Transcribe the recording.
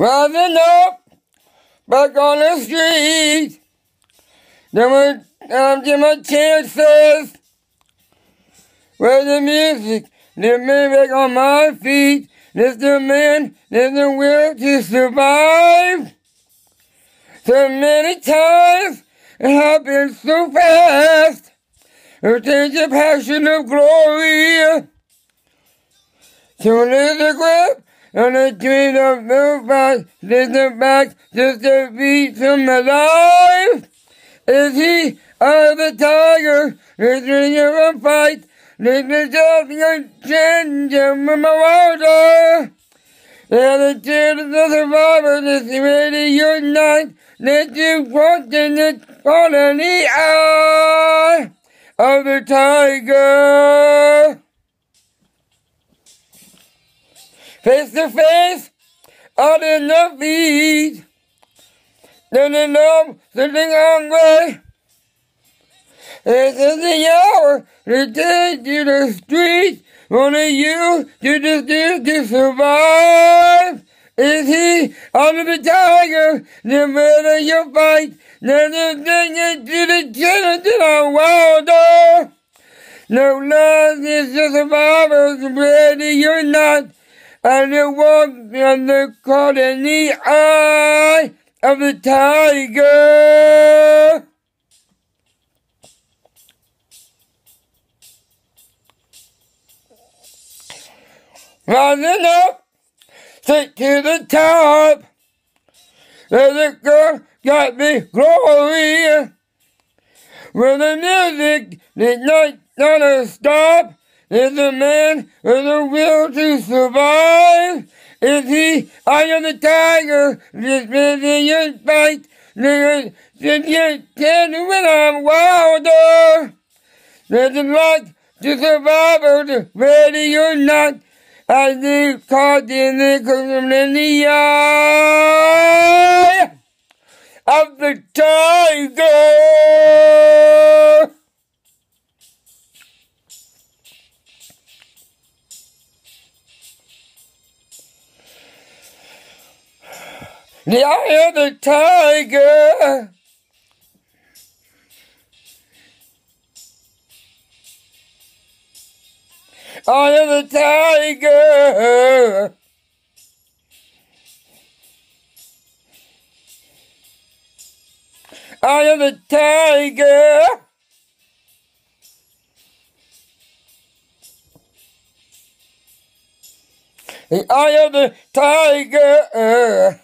Rising up, back on the street. Then we um, get my chances. Where's the music? Lift me back on my feet. This the man, this the will to survive. So many times it happened so fast. It takes a passion of glory. To there's a grip on the tree of there's the back, just a beat from the life. Is he of the tiger? Is he of a fight? Is the just change in my water? And the tears of the survivor is ready unite. Let you walk in the colony eye of the tiger. Face to face, out in the feet. Then the numb, sitting hungry. This is the hour to take you to the street. Only you to the do to survive. Is he under the tiger? No matter your fight, never thing into the children to the wilder. No love is the survivors, ready you're not. And you walk on the caught in the eye of the tiger. Rising up, straight to the top. There's a girl got me glory. When the music did not gonna stop, there's a man with a will to survive. Is he? I am the tiger. This is your fight. Did you me when I'm wilder? There's a lot to survive, ready or not. I get caught the curtain in the eye of the tiger. The eye of the tiger. Oh, I am the tiger. Oh, I am the tiger. Oh, I am the tiger.